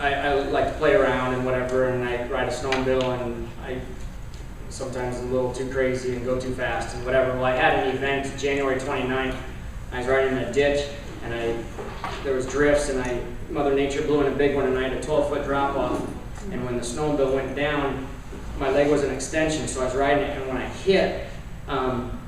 I, I like to play around and whatever, and I ride a snowmobile, and I sometimes a little too crazy and go too fast and whatever. Well, I had an event January 29th. I was riding in a ditch, and I there was drifts, and I Mother Nature blew in a big one, and I had a 12-foot drop off. And when the snowmobile went down, my leg was an extension, so I was riding it, and when I hit, um,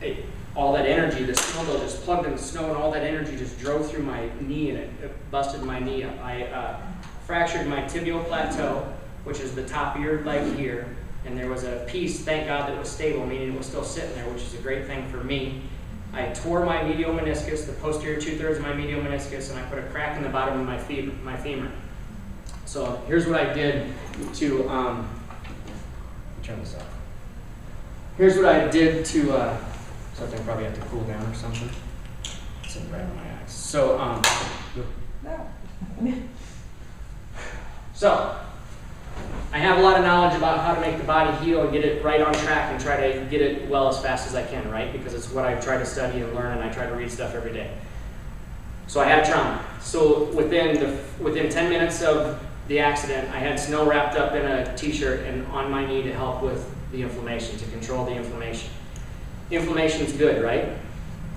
it, all that energy, the snowmobile just plugged in the snow, and all that energy just drove through my knee, and it, it busted my knee up. I uh, fractured my tibial plateau, which is the top of your leg here, and there was a piece, thank God, that was stable, meaning it was still sitting there, which is a great thing for me. I tore my medial meniscus, the posterior two-thirds of my medial meniscus, and I put a crack in the bottom of my, femur. My femur. So here's what I did to, um, turn this off. Here's what I did to, uh, something probably have to cool down or something. It's right in my eyes. So, um, No. so, I have a lot of knowledge about how to make the body heal and get it right on track and try to get it well as fast as I can, right? Because it's what I try to study and learn and I try to read stuff every day. So I had trauma. So within the within 10 minutes of the accident, I had snow wrapped up in a t-shirt and on my knee to help with the inflammation, to control the inflammation. Inflammation's good, right?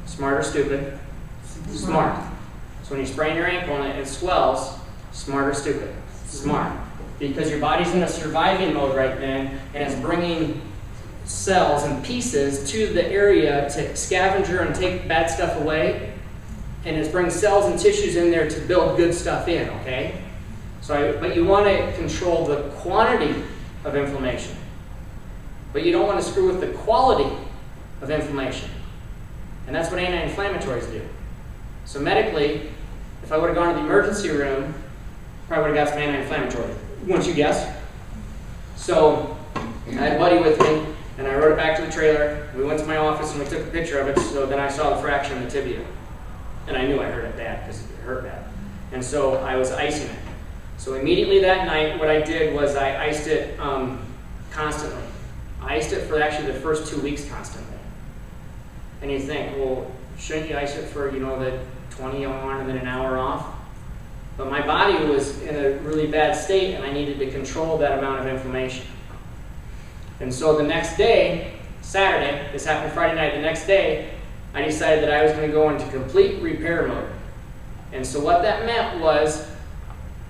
Smart or stupid? Smart. So when you sprain your ankle and it swells, smart or stupid? Smart. Because your body's in a surviving mode right then and it's bringing cells and pieces to the area to scavenger and take bad stuff away and it's bringing cells and tissues in there to build good stuff in okay? So I, but you want to control the quantity of inflammation but you don't want to screw with the quality of inflammation. And that's what anti-inflammatories do. So medically if i would have gone to the emergency room probably would have some anti-inflammatory once you guess. So I had buddy with me, and I rode it back to the trailer. We went to my office and we took a picture of it. So then I saw the fracture in the tibia, and I knew I hurt it bad because it hurt bad. And so I was icing it. So immediately that night, what I did was I iced it um, constantly. I iced it for actually the first two weeks constantly. And you think, well, shouldn't you ice it for you know the 20 on and then an hour off? But my body was in a really bad state and I needed to control that amount of inflammation. And so the next day, Saturday, this happened Friday night, the next day, I decided that I was going to go into complete repair mode. And so what that meant was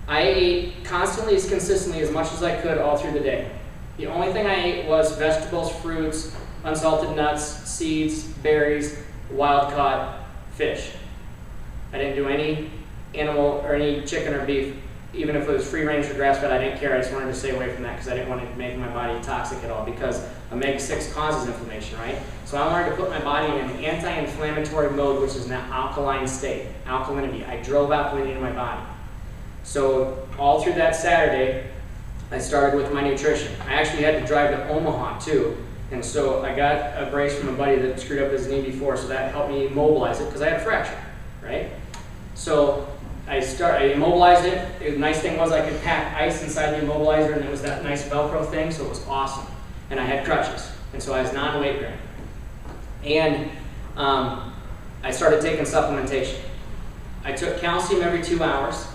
I ate constantly as consistently as much as I could all through the day. The only thing I ate was vegetables, fruits, unsalted nuts, seeds, berries, wild caught fish. I didn't do any animal or any chicken or beef, even if it was free range or grass fed, I didn't care. I just wanted to stay away from that because I didn't want to make my body toxic at all because omega 6 causes inflammation, right? So I wanted to put my body in an anti inflammatory mode, which is an alkaline state, alkalinity. I drove alkalinity into my body. So all through that Saturday, I started with my nutrition. I actually had to drive to Omaha too. And so I got a brace from a buddy that screwed up his knee before, so that helped me mobilize it because I had a fracture, right? So I start, I immobilized it. The nice thing was I could pack ice inside the immobilizer and it was that nice Velcro thing, so it was awesome. And I had crutches, and so I was non-weight bearing. And um, I started taking supplementation. I took calcium every two hours.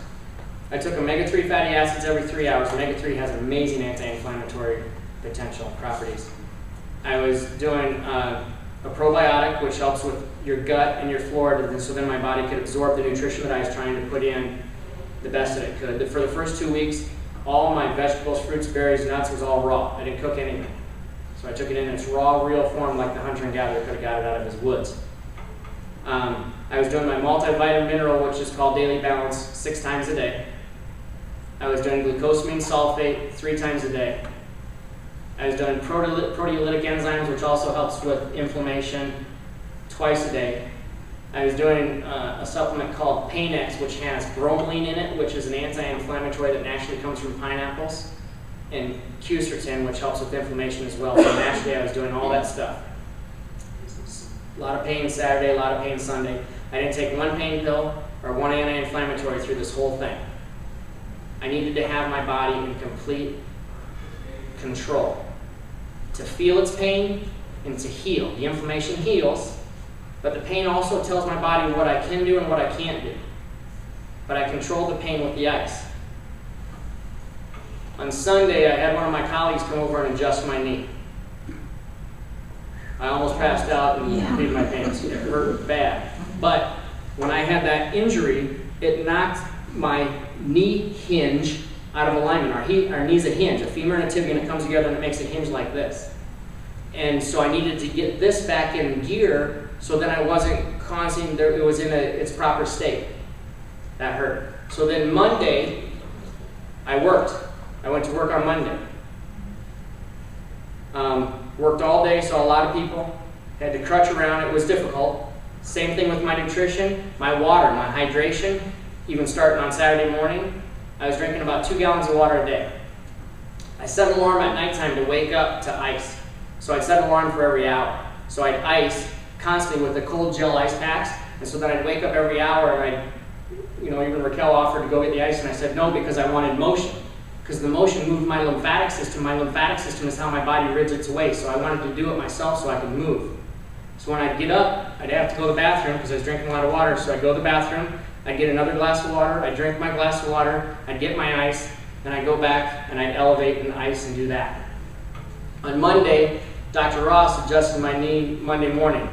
I took omega-3 fatty acids every three hours. Omega-3 has amazing anti-inflammatory potential properties. I was doing uh, a probiotic, which helps with your gut and your flora, and so then my body could absorb the nutrition that I was trying to put in the best that it could. For the first two weeks, all my vegetables, fruits, berries, nuts was all raw. I didn't cook anything. So I took it in its raw, real form like the hunter and gatherer could have got it out of his woods. Um, I was doing my multivitamin mineral, which is called Daily Balance, six times a day. I was doing glucosamine sulfate three times a day. I was doing proteolytic enzymes, which also helps with inflammation, twice a day. I was doing uh, a supplement called Painex, which has bromelain in it, which is an anti-inflammatory that naturally comes from pineapples, and quercetin, which helps with inflammation as well. So naturally, I was doing all that stuff. A lot of pain Saturday, a lot of pain Sunday. I didn't take one pain pill or one anti-inflammatory through this whole thing. I needed to have my body in complete control to feel its pain and to heal. The inflammation heals, but the pain also tells my body what I can do and what I can't do. But I control the pain with the ice. On Sunday, I had one of my colleagues come over and adjust my knee. I almost passed out and Yeah. peed my pants. It hurt bad. But when I had that injury, it knocked my knee hinge out of alignment. Our, he, our knee's a hinge, a femur and a tibia, and it comes together and it makes a hinge like this. And so I needed to get this back in gear so then I wasn't causing, there, it was in a, its proper state. That hurt. So then Monday, I worked. I went to work on Monday. Um, worked all day, saw a lot of people. Had to crutch around. It was difficult. Same thing with my nutrition, my water, my hydration. Even starting on Saturday morning, I was drinking about two gallons of water a day. I set an alarm at nighttime to wake up to ice. So I'd set an alarm for every hour. So I'd ice constantly with the cold gel ice packs. And so then I'd wake up every hour and I'd, you know, even Raquel offered to go get the ice and I said no because I wanted motion. Because the motion moved my lymphatic system. My lymphatic system is how my body rids its way. So I wanted to do it myself so I could move. So when I'd get up, I'd have to go to the bathroom because I was drinking a lot of water. So I'd go to the bathroom, I'd get another glass of water, I'd drink my glass of water, I'd get my ice, then I'd go back and I'd elevate and ice and do that. On Monday, Dr. Ross adjusted my knee Monday morning.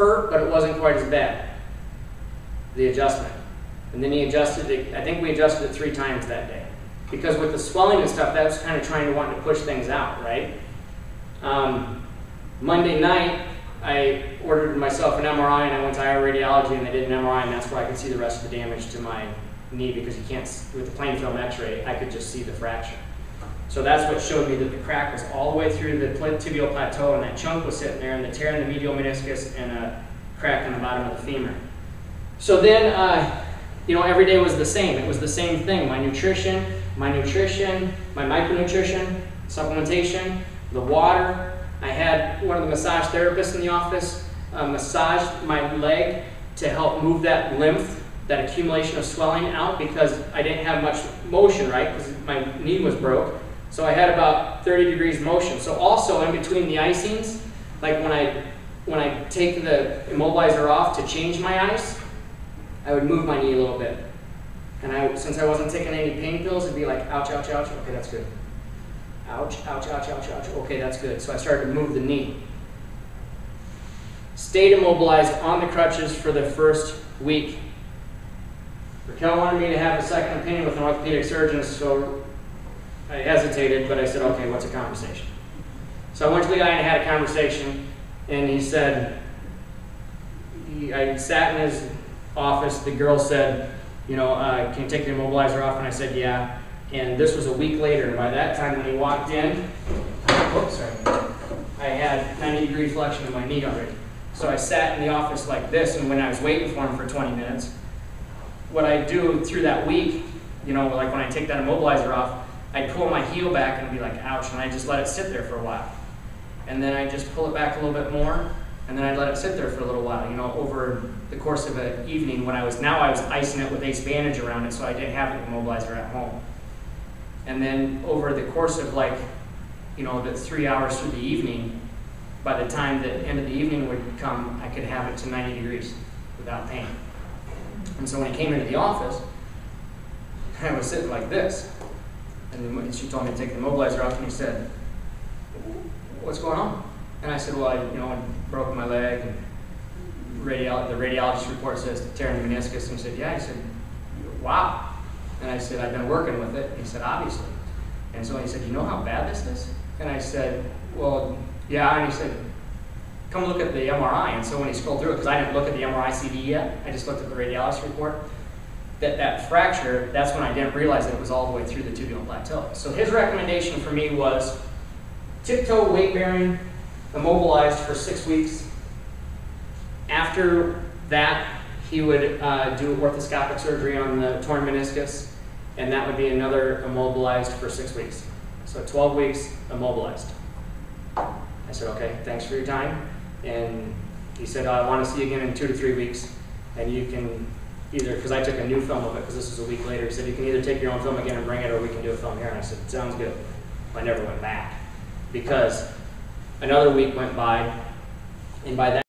Hurt, but it wasn't quite as bad. The adjustment. And then he adjusted it, I think we adjusted it three times that day. Because with the swelling and stuff, that was kind of trying to want to push things out, right? Um, Monday night, I ordered myself an MRI and I went to IR radiology and they did an MRI and that's where I could see the rest of the damage to my knee because you can't, with the plain film x-ray, I could just see the fracture. So that's what showed me that the crack was all the way through the tibial plateau and that chunk was sitting there and the tear in the medial meniscus and a crack in the bottom of the femur. So then, uh, you know, every day was the same. It was the same thing. My nutrition, my nutrition, my micronutrition, supplementation, the water. I had one of the massage therapists in the office uh, massage my leg to help move that lymph, that accumulation of swelling out because I didn't have much motion, right? Because my knee was broke. So I had about 30 degrees motion. So also in between the icings, like when I when I take the immobilizer off to change my ice, I would move my knee a little bit. And I, since I wasn't taking any pain pills, it'd be like, ouch, ouch, ouch, okay, that's good. Ouch, ouch, ouch, ouch, ouch, okay, that's good. So I started to move the knee. Stayed immobilized on the crutches for the first week. Raquel wanted me to have a second opinion with an orthopedic surgeon, so I hesitated, but I said, okay, what's a conversation? So I went to the guy and had a conversation, and he said, he, I sat in his office. The girl said, you know, uh, can you take the immobilizer off? And I said, yeah. And this was a week later. And by that time, when he walked in, oops, sorry, I had 90 degree flexion in my knee already. So I sat in the office like this, and when I was waiting for him for 20 minutes, what I do through that week, you know, like when I take that immobilizer off, I'd pull my heel back and be like, ouch, and I'd just let it sit there for a while. And then I'd just pull it back a little bit more, and then I'd let it sit there for a little while, you know, over the course of an evening when I was, now I was icing it with ace bandage around it so I didn't have an immobilizer at home. And then over the course of like, you know, the three hours through the evening, by the time the end of the evening would come, I could have it to 90 degrees without pain. And so when he came into the office, I was sitting like this. And then she told me to take the immobilizer off, and he said, what's going on? And I said, well, I, you know, I broke my leg, and the radiologist report says tear in the meniscus. And he said, yeah. He said, wow. And I said, I've been working with it. He said, obviously. And so he said, you know how bad this is? And I said, well, yeah. And he said, come look at the MRI. And so when he scrolled through it, because I didn't look at the MRI CD yet, I just looked at the radiologist report. That, that fracture, that's when I didn't realize that it was all the way through the tibial plateau. So his recommendation for me was tiptoe weight bearing, immobilized for six weeks. After that, he would uh, do orthoscopic surgery on the torn meniscus, and that would be another immobilized for six weeks. So 12 weeks immobilized. I said, okay, thanks for your time. And he said, I want to see you again in two to three weeks, and you can either, because I took a new film of it, because this was a week later, he said, you can either take your own film again and bring it, or we can do a film here. And I said, sounds good. I never went back because another week went by, and by that